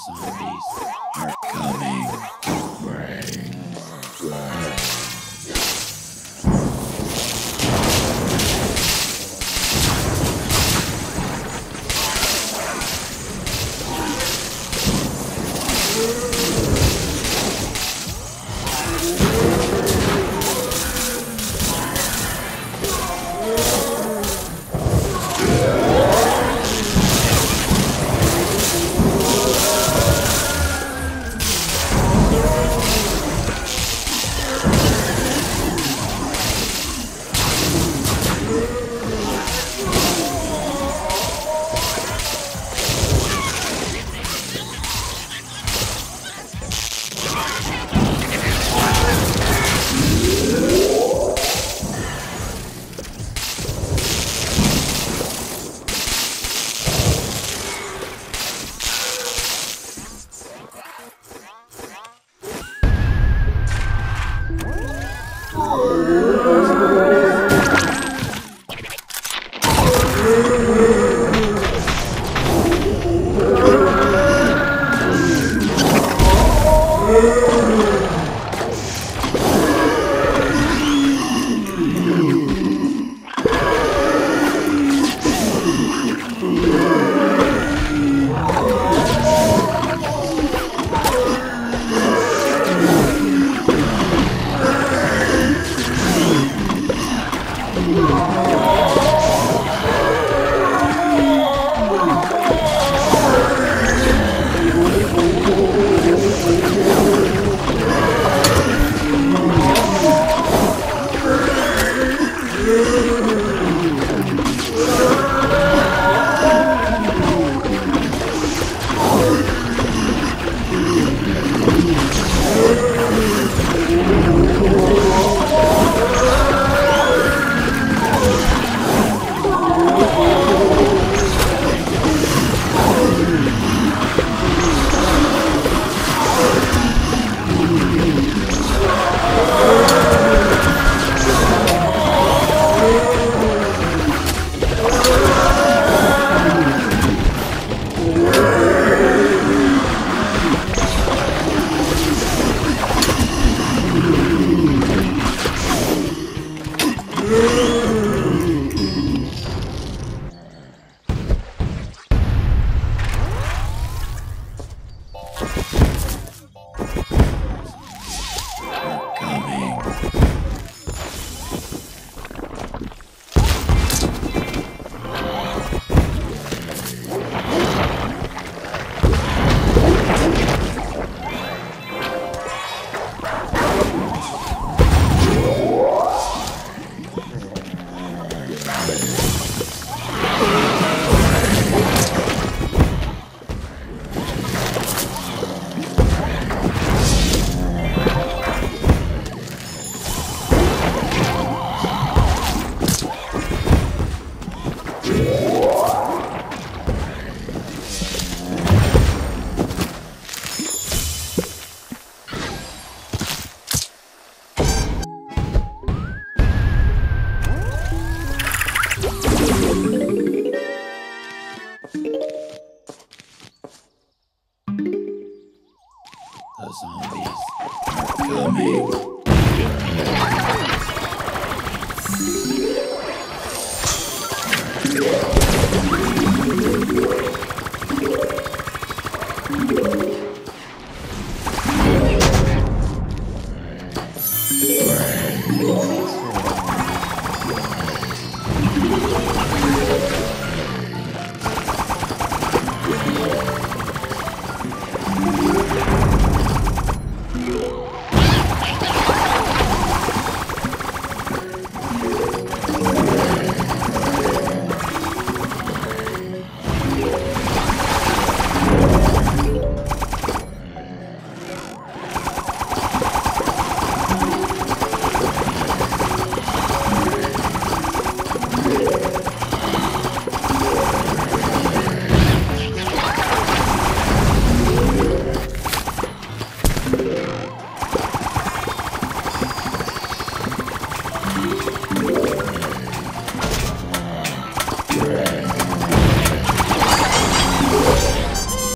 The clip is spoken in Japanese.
zombies The No.